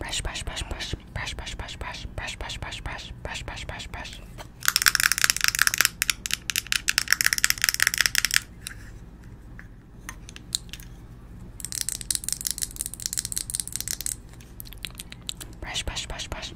Brush, brush, brush, brush, brush, brush, brush, brush, brush, brush, brush, brush, brush, brush, brush, brush. Brush, brush, brush, brush,